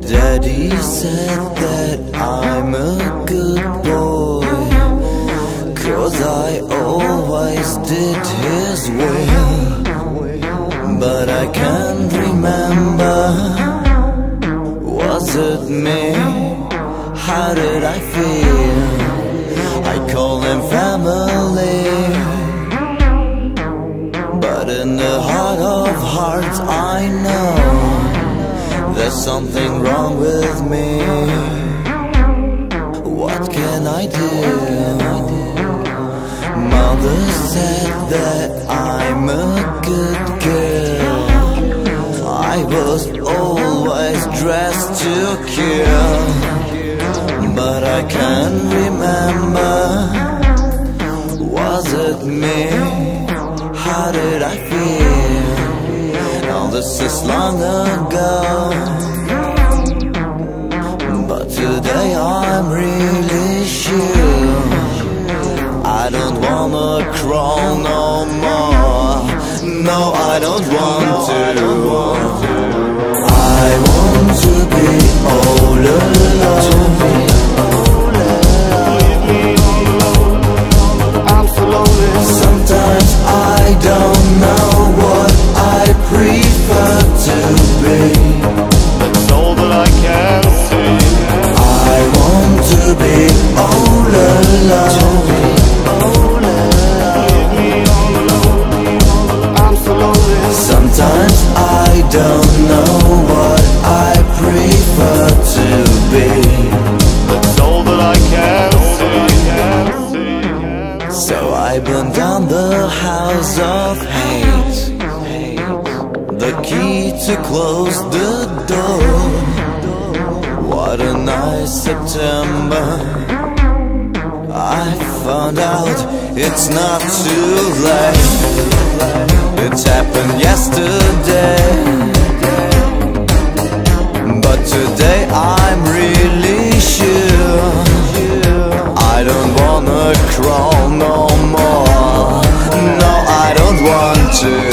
Daddy said that I'm a good boy Cause I always did his will But I can't remember Was it me? How did I feel? I call him family But in the heart of hearts I know There's something wrong with me What can I do? Mother said that I'm a good girl I was always dressed to kill But I can't remember Was it me? How did I feel? Now this is long ago wanna crawl no more. No, I don't want to. I want to be all alone I'm so lonely. Sometimes I don't know Sometimes I don't know what I prefer to be. That's all that I can see. So I burn down the house of hate. The key to close the door. What a nice September. I found out it's not too late it's happened yesterday. But today I'm really sure. I don't wanna crawl no more. No, I don't want to.